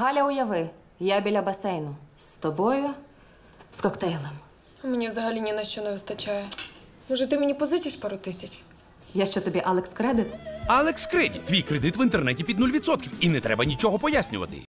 Галя, уяви, я біля басейну. З тобою, з коктейлем. Мені взагалі ні на що не вистачає. Може, ти мені позичиш пару тисяч? Я що тобі Алекс Кредит? Алекс Кредит. Твій кредит в інтернеті під 0%. І не треба нічого пояснювати.